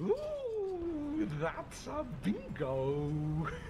Ooh, that's a bingo.